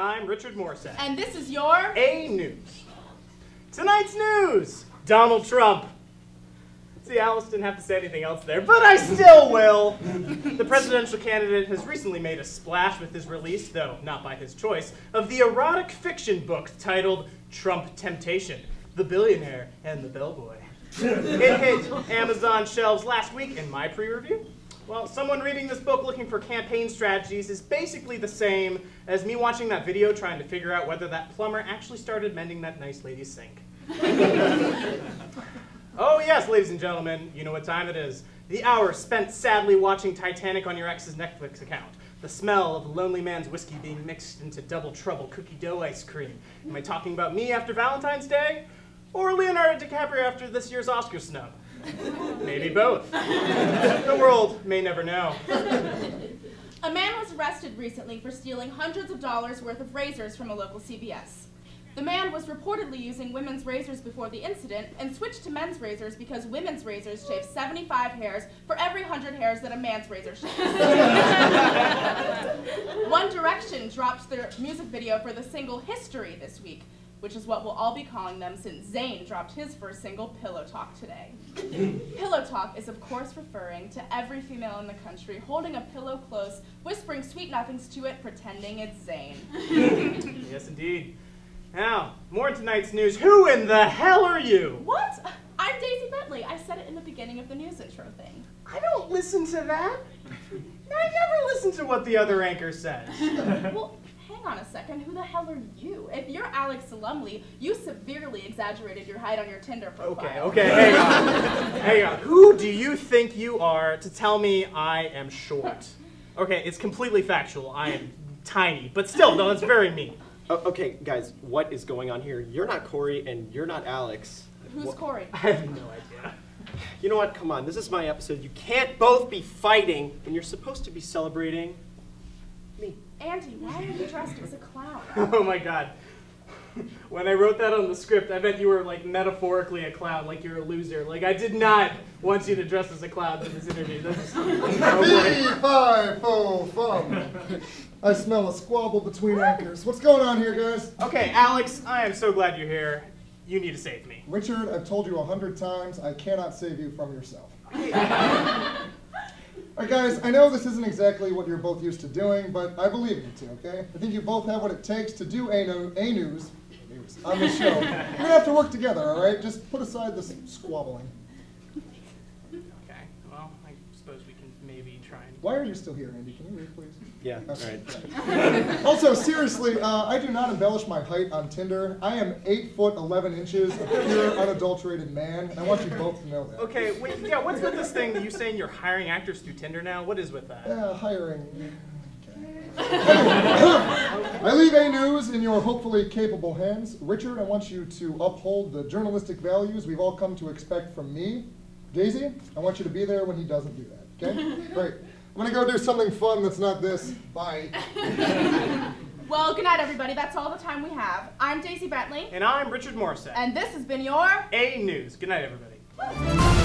I'm Richard Morrissette. And this is your A News. Tonight's news Donald Trump. See, Alice didn't have to say anything else there, but I still will. the presidential candidate has recently made a splash with his release, though not by his choice, of the erotic fiction book titled Trump Temptation The Billionaire and the Bellboy. it hit Amazon shelves last week in my pre review. Well, someone reading this book looking for campaign strategies is basically the same as me watching that video trying to figure out whether that plumber actually started mending that nice lady's sink. oh, yes, ladies and gentlemen, you know what time it is. The hour spent sadly watching Titanic on your ex's Netflix account. The smell of a lonely man's whiskey being mixed into double trouble cookie dough ice cream. Am I talking about me after Valentine's Day? Or Leonardo DiCaprio after this year's Oscar snub? Maybe both. the world may never know. A man was arrested recently for stealing hundreds of dollars worth of razors from a local CVS. The man was reportedly using women's razors before the incident and switched to men's razors because women's razors shave 75 hairs for every 100 hairs that a man's razor shaves. One Direction dropped their music video for the single History this week, which is what we'll all be calling them since Zayn dropped his first single, Pillow Talk, today. pillow Talk is, of course, referring to every female in the country holding a pillow close, whispering sweet nothings to it, pretending it's Zayn. yes, indeed. Now, more in tonight's news. Who in the hell are you? What? I'm Daisy Bentley. I said it in the beginning of the news intro thing. I don't listen to that. I never listen to what the other anchor says. well, hang on a second, who the hell are you? If you're Alex Lumley, you severely exaggerated your height on your Tinder profile. Okay, okay, hang on. hang on. Who do you think you are to tell me I am short? Okay, it's completely factual. I am tiny, but still, no, that's very mean. Oh, okay, guys, what is going on here? You're not Corey and you're not Alex. Who's what? Corey? I have no idea. You know what? Come on, this is my episode. You can't both be fighting when you're supposed to be celebrating me. Andy, why are you dressed as a clown? oh my god. When I wrote that on the script, I bet you were like metaphorically a clown, like you're a loser. Like I did not want you to dress as a clown in this interview. This is no Fee, fi, fo, fum. I smell a squabble between anchors. What's going on here, guys? Okay, Alex, I am so glad you're here. You need to save me. Richard, I've told you a hundred times, I cannot save you from yourself. All right, guys, I know this isn't exactly what you're both used to doing, but I believe in you two, okay? I think you both have what it takes to do A-News on this show. You're gonna have to work together, all right? Just put aside this squabbling. Why are you still here, Andy? Can you leave, please? Yeah, Okay. right. Also, seriously, uh, I do not embellish my height on Tinder. I am 8 foot 11 inches of pure, unadulterated man, and I want you both to know that. Okay, wait, yeah, what's with this thing? You saying you're hiring actors through Tinder now? What is with that? Yeah, hiring. I leave A News in your hopefully capable hands. Richard, I want you to uphold the journalistic values we've all come to expect from me. Daisy, I want you to be there when he doesn't do that, okay? Great. I'm gonna go do something fun that's not this. Bye. Well, good night, everybody. That's all the time we have. I'm Daisy Bentley. And I'm Richard Morrissette. And this has been your A News. Good night, everybody.